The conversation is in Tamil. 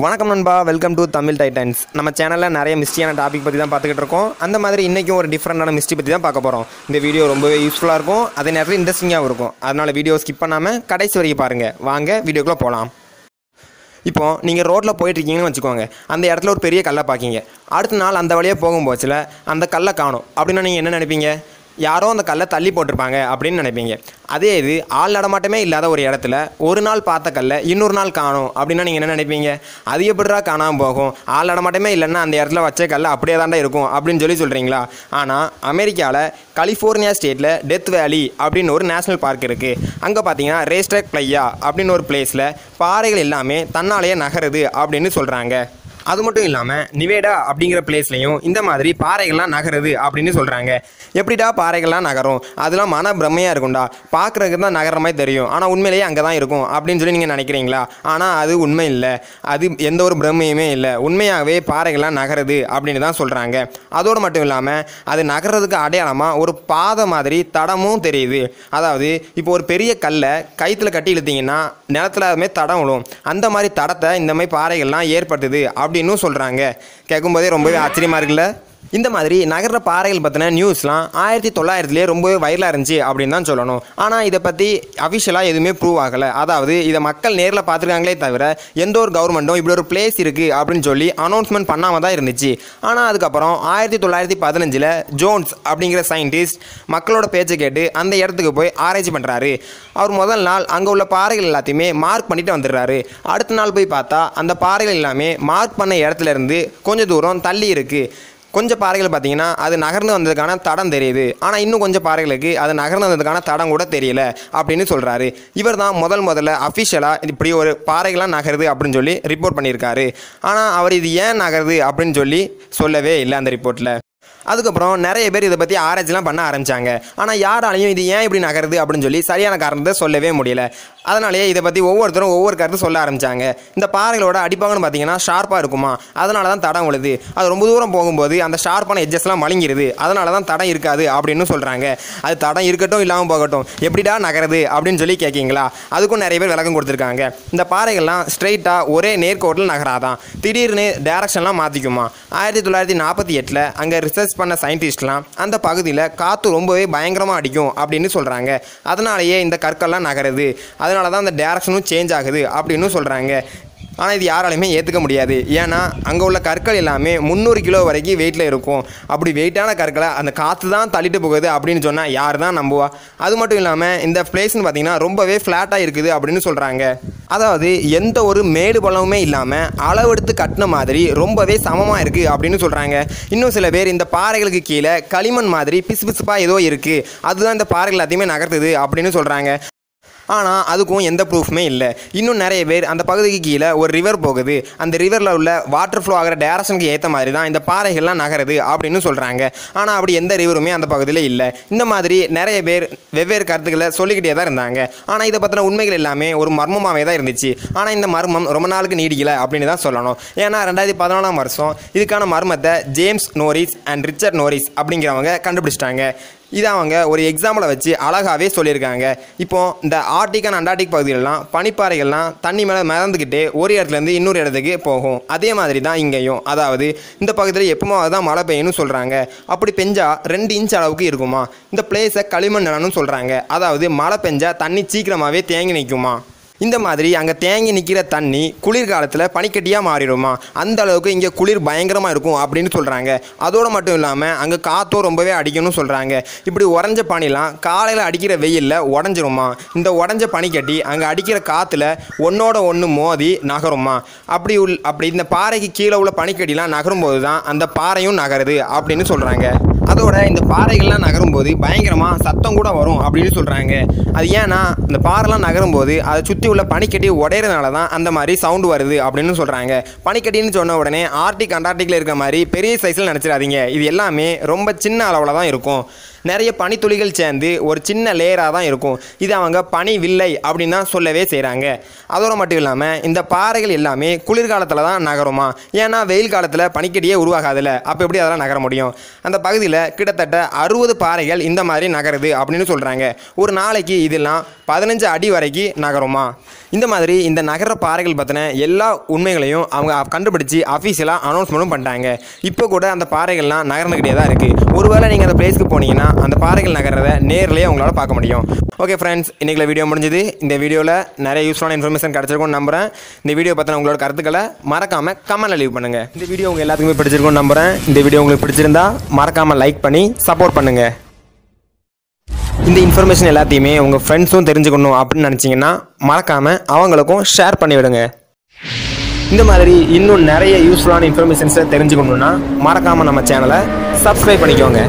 வணக்கம் நண்பா வெல்கம் டு தமிழ் டைட்டன்ஸ். நம்ம சேனலில் நிறைய மிஸ்டியான டாபிக் பற்றி தான் பார்த்துக்கிட்டு இருக்கோம் அந்த மாதிரி இன்றைக்கும் ஒரு டிஃப்ரெண்டான மிஸ்டி பற்றி தான் பார்க்க போகிறோம் இந்த வீடியோ ரொம்பவே யூஸ்ஃபுல்லாக இருக்கும். அதே நேரத்தில் இன்ட்ரெஸ்டிங்காகவும் இருக்கும். அதனால் வீடியோ ஸ்கிப் பண்ணாமல் கடைசி வரைக்கும் பாருங்கள் வாங்க வீடியோக்குள்ளே போகலாம் இப்போ நீங்கள் ரோட்டில் போயிட்டுருக்கீங்கன்னு வச்சுக்கோங்க. அந்த இடத்துல ஒரு பெரிய கல்லை பார்க்கீங்க அடுத்த நாள் அந்த வழியாக போகும்போச்சில் அந்த கல்லை காணும். அப்படின்னா நீங்கள் என்ன நினைப்பீங்க? யாரோ அந்த கல்லை தள்ளி போட்டிருப்பாங்க அப்படின்னு நினைப்பீங்க. அதே இது ஆள் நடமாட்டமே இல்லாத ஒரு இடத்துல ஒரு நாள் பார்த்த கல்லை இன்னொரு நாள் காணும் அப்படின்னா நீங்கள் என்ன நினைப்பீங்க? அது எப்படிடா காணாமல் போகும்? ஆள் நடமாட்டமே இல்லைன்னா அந்த இடத்துல வச்ச கல் அப்படியே தாண்டா இருக்கும் அப்படின்னு சொல்லி சொல்கிறீங்களா ஆனால் அமெரிக்காவில் கலிஃபோர்னியா ஸ்டேட்டில் டெத் வேலி அப்படின்னு ஒரு நேஷனல் பார்க் இருக்குது அங்கே பார்த்தீங்கன்னா ரேஸ்ட்ரக் பிளையா அப்படின்னு ஒரு பிளேஸில் பாறைகள் எல்லாமே தன்னாலேயே நகருது அப்படின்னு சொல்கிறாங்க அது மட்டும் இல்லாமல் நிவேடா அப்படிங்கிற பிளேஸ்லையும் இந்த மாதிரி பாறைகள்லாம் நகருது அப்படின்னு சொல்கிறாங்க எப்படிடா பாறைகள்லாம் நகரும்? அதெல்லாம் மன பிரமையாக இருக்கும்டா. பார்க்குறதுக்கு தான் நகர மாதிரி தெரியும். ஆனால் உண்மையிலேயே அங்கே தான் இருக்கும் அப்படின்னு சொல்லி நீங்கள் நினைக்கிறீங்களா? ஆனால் அது உண்மை இல்லை. அது எந்த ஒரு பிரமையுமே இல்லை. உண்மையாகவே பாறைகள்லாம் நகருது அப்படின்னு தான் சொல்கிறாங்க அதோடு மட்டும் இல்லாமல் அது நகர்றதுக்கு அடையாளமாக ஒரு பாதை மாதிரி தடமும் தெரியுது. அதாவது இப்போ ஒரு பெரிய கல்லை கயிற்றுல கட்டி இழுத்தீங்கன்னா நிலத்துல அதுமே தடம் விழும். அந்த மாதிரி தடத்தை இந்த மாதிரி பாறைகள்லாம் ஏற்படுத்துது அப்படின்னும் சொல்கிறாங்க கேட்கும்போதே ரொம்பவே ஆச்சரியமாக இருக்குல்ல? இந்த மாதிரி நகர்ற பாறைகள் பற்றின நியூஸ்லாம் ஆயிரத்தி தொள்ளாயிரத்துலேயே ரொம்பவே வைரலாக இருந்துச்சு அப்படின்னு தான் சொல்லணும். ஆனால் இதை பற்றி அஃபிஷியலாக எதுவுமே ப்ரூவ் ஆகலை. அதாவது இதை மக்கள் நேரில் பார்த்துருக்காங்களே தவிர எந்த ஒரு கவர்மெண்ட்டும் இப்படி ஒரு பிளேஸ் இருக்குது அப்படின்னு சொல்லி அனௌன்ஸ்மெண்ட் பண்ணாமல் தான் இருந்துச்சு. ஆனால் அதுக்கப்புறம் ஆயிரத்தி தொள்ளாயிரத்தி பதினஞ்சில் ஜோன்ஸ் அப்படிங்கிற சயின்டிஸ்ட் மக்களோட பேச்சை கேட்டு அந்த இடத்துக்கு போய் ஆராய்ச்சி பண்ணுறாரு அவர் முதல் நாள் அங்கே உள்ள பாறைகள் எல்லாத்தையுமே மார்க் பண்ணிட்டு வந்துடுறாரு. அடுத்த நாள் போய் பார்த்தா அந்த பாறைகள் எல்லாமே மார்க் பண்ண இடத்துல இருந்து கொஞ்சம் தூரம் தள்ளி இருக்குது கொஞ்சம் பாறைகள் பார்த்தீங்கன்னா அது நகர்ந்து வந்ததுக்கான தடம் தெரியுது. ஆனால் இன்னும் கொஞ்சம் பாறைகளுக்கு அது நகர்ந்து வந்ததுக்கான தடம் கூட தெரியல அப்படின்னு சொல்கிறாரு இவர் தான் முதல் முதல்ல அஃபிஷியலாக இப்படி ஒரு பாறைகளாக நகருது அப்படின்னு சொல்லி ரிப்போர்ட் பண்ணியிருக்காரு. ஆனால் அவர் இது ஏன் நகருது அப்படின்னு சொல்லி சொல்லவே இல்லை அந்த ரிப்போர்ட்டில் அதுக்கப்புறம் நிறைய பேர் இதை பற்றி ஆராய்ச்சிலாம் பண்ண ஆரம்பித்தாங்க ஆனால் யாராலையும் இது ஏன் இப்படி நகருது அப்படின்னு சொல்லி சரியான காரணத்தை சொல்லவே முடியல. அதனாலேயே இதை பற்றி ஒவ்வொருத்தரும் ஒவ்வொரு கருத்து சொல்ல ஆரம்பித்தாங்க இந்த பாறைகளோட அடிப்பாங்கன்னு பார்த்தீங்கன்னா ஷார்ப்பாக இருக்குமா? அதனால தான் தடம் உழுது. அது ரொம்ப தூரம் போகும்போது அந்த ஷார்ப்பான எட்ஜஸ்லாம் மழுங்கிருது. அதனால தான் தடம் இருக்காது அப்படின்னு சொல்கிறாங்க அது தடம் இருக்கட்டும் இல்லாமல் போகட்டும். எப்படிடா நகருது அப்படின்னு சொல்லி கேட்கீங்களா அதுக்கும் நிறைய பேர் விளக்கம் கொடுத்துருக்காங்க. இந்த பாறைகள்லாம் ஸ்ட்ரைட்டாக ஒரே நேர்கோட்டில் நகராதான். திடீர்னு டேரக்ஷன்லாம் மாற்றிக்குமா ஆயிரத்தி தொள்ளாயிரத்தி நாற்பத்தி எட்டில் அங்கே ரிசர்ச் பண்ண சயின்டிஸ்ட்லாம் அந்த பகுதியில் காற்று ரொம்பவே பயங்கரமாக அடிக்கும் அப்படின்னு சொல்கிறாங்க அதனாலேயே இந்த கற்கள்லாம் நகருது. அதனால தான் அந்த டேரக்ஷனும் சேஞ்ச் ஆகுது அப்படின்னு சொல்கிறாங்க ஆனால் இது யாராலையுமே ஏற்றுக்க முடியாது. ஏன்னா அங்கே உள்ள கற்கள் எல்லாமே முந்நூறு கிலோ வரைக்கும் வெயிட்டில் இருக்கும். அப்படி வெயிட்டான கற்களை அந்த காற்று தான் தள்ளிட்டு போகுது அப்படின்னு சொன்னால் யார் தான் நம்புவா? அது மட்டும் இல்லாமல் இந்த பிளேஸ்னு பார்த்தீங்கன்னா ரொம்பவே ஃப்ளாட்டாக இருக்குது அப்படின்னு சொல்கிறாங்க அதாவது எந்த ஒரு மேடு பலமுமே இல்லாமல் அளவெடுத்து கட்டின மாதிரி ரொம்பவே சமமாக இருக்குது அப்படின்னு சொல்கிறாங்க இன்னும் சில பேர் இந்த பாறைகளுக்கு கீழே களிமண் மாதிரி பிசு பிசுப்பாக ஏதோ இருக்குது அதுதான் இந்த பாறைகள் எல்லாத்தையுமே நகர்த்துது அப்படின்னு சொல்கிறாங்க ஆனால் அதுக்கும் எந்த ப்ரூஃப்மே இல்லை. இன்னும் நிறைய பேர் அந்த பகுதிக்கு கீழே ஒரு ரிவர் போகுது. அந்த ரிவரில் உள்ள வாட்டர் ஃப்ளோ ஆகிற டேரக்ஷனுக்கு ஏற்ற மாதிரி தான் இந்த பாறைகள்லாம் நகருது அப்படின்னு சொல்கிறாங்க ஆனால் அப்படி எந்த ரிவருமே அந்த பகுதியில் இல்லை. இந்த மாதிரி நிறைய பேர் வெவ்வேறு கருத்துக்களை சொல்லிக்கிட்டே தான் இருந்தாங்க. ஆனால் இதை பற்றின உண்மைகள் எல்லாமே ஒரு மர்மமாகவே தான் இருந்துச்சு. ஆனால் இந்த மர்மம் ரொம்ப நாளுக்கு நீடிக்கல அப்படின்னு தான் சொல்லணும். ஏன்னா ரெண்டாயிரத்தி பதினாலாம் வருஷம் இதுக்கான மர்மத்தை James Norris and Richard Norris அப்படிங்கிறவங்க கண்டுபிடிச்சிட்டாங்க. இதை அவங்க ஒரு எக்ஸாம்பிளை வச்சு அழகாகவே சொல்லியிருக்காங்க. இப்போ இந்த ஆர்டிக் அண்ட் அண்டார்டிக் பகுதிகளெலாம் பனிப்பாறைகள்லாம் தண்ணி மேலே மிதந்துக்கிட்டே ஒரு இடத்துலேருந்து இன்னொரு இடத்துக்கு போகும். அதே மாதிரி தான் இங்கேயும். அதாவது இந்த பகுதியில் எப்போமாவது தான் மழை பெய்யணும்னு சொல்கிறாங்க அப்படி பெஞ்சா ரெண்டு இன்ச் அளவுக்கு இருக்குமா? இந்த பிளேஸை களிமண் நிலம்னு சொல்கிறாங்க அதாவது மழை பெஞ்சா தண்ணி சீக்கிரமாகவே தேங்கி நிற்குமா இந்த மாதிரி அங்கே தேங்கி நிற்கிற தண்ணி குளிர்காலத்தில் பனிக்கட்டியாக மாறிடுமா? அந்த அளவுக்கு இங்கே குளிர் பயங்கரமாக இருக்கும் அப்படின்னு சொல்கிறாங்க அதோடு மட்டும் இல்லாமல் அங்கே காற்றும் ரொம்பவே அடிக்கணும்னு சொல்கிறாங்க இப்படி உடஞ்ச பனிலாம் காலையில் அடிக்கிற வெயிலில் உடஞ்சிருமா? இந்த உடஞ்ச பனிக்கட்டி அங்கே அடிக்கிற காற்றுல ஒன்றோட ஒன்று மோதி நகருமா? அப்படி உள் அப்படி இந்த பாறைக்கு கீழே உள்ள பனிக்கட்டிலாம் நகரும்போது தான் அந்த பாறையும் நகருது அப்படின்னு சொல்கிறாங்க அதோட இந்த பாறைகள்லாம் நகரும்போது பயங்கரமாக சத்தம் கூட வரும் அப்படின்னு சொல்கிறாங்க அது ஏன்னா இந்த பாறைலாம் நகரும்போது அதை சுற்றி உள்ள பனிக்கட்டி உடையிறதுனால தான் அந்த மாதிரி சவுண்டு வருது அப்படின்னு சொல்கிறாங்க பனிக்கட்டின்னு சொன்ன உடனே ஆர்டிக் அண்டார்டிக்கில் இருக்க மாதிரி பெரிய சைஸில் நினச்சிடாதீங்க. இது எல்லாமே ரொம்ப சின்ன அளவில் தான் இருக்கும். நிறைய பனித்துளிகள் சேர்ந்து ஒரு சின்ன லேயராக தான் இருக்கும். இது அவங்க பனி வில்லை அப்படின்னு தான் சொல்லவே செய்கிறாங்க அதோடு மட்டும் இல்லாமல் இந்த பாறைகள் எல்லாமே குளிர்காலத்தில் தான் நகருமா? ஏன்னா வெயில் காலத்தில் பனிக்கடியே உருவாகாதுல்ல அப்போ எப்படி அதெல்லாம் நகர முடியும்? அந்த பகுதியில் கிட்டத்தட்ட அறுபது பாறைகள் இந்த மாதிரி நகருது அப்படின்னு சொல்கிறாங்க ஒரு நாளைக்கு இதெல்லாம் பதினஞ்சு அடி வரைக்கும் நகருமா? இந்த மாதிரி இந்த நகர பாறைகள் பற்றின எல்லா உண்மைகளையும் அவங்க கண்டுபிடிச்சி அஃபீஷியலாக அனௌன்ஸ்மெண்ட்டும் பண்ணிட்டாங்க. இப்போ கூட அந்த பாறைகள்லாம் நகர்ந்துக்கிட்டே தான் இருக்குது ஒருவேளை நீங்கள் அந்த பிளேஸ்க்கு போனீங்கன்னா அந்த பாறைகள் நகர்றத நேர்லேயே உங்களால் பார்க்க முடியும். ஓகே ஃப்ரெண்ட்ஸ் இன்றைக்கி வீடியோ முடிஞ்சது. இந்த வீடியோவில் நிறைய யூஸ்ஃபுல்லான இன்ஃபர்மேஷன் கிடச்சிருக்கும்னு நம்புகிறேன் இந்த வீடியோ பற்றின உங்களோட கருத்துக்களை மறக்காமல் கமெண்ட்ல லீவ் பண்ணுங்கள் இந்த வீடியோ உங்கள் எல்லாத்துக்குமே பிடிச்சிருக்கும்னு நம்புறேன். இந்த வீடியோ உங்களுக்கு பிடிச்சிருந்தா மறக்காமல் லைக் பண்ணி சப்போர்ட் பண்ணுங்கள் இந்த இன்ஃபர்மேஷன் எல்லாத்தையுமே உங்கள் ஃப்ரெண்ட்ஸும் தெரிஞ்சுக்கணும் அப்படின்னு நினச்சிங்கன்னா மறக்காமல் அவங்களுக்கும் ஷேர் பண்ணிவிடுங்க இந்த மாதிரி இன்னும் நிறைய யூஸ்ஃபுல்லான இன்ஃபர்மேஷன்ஸை தெரிஞ்சுக்கணுன்னா மறக்காமல் நம்ம சேனலை சப்ஸ்கிரைப் பண்ணிக்கோங்க.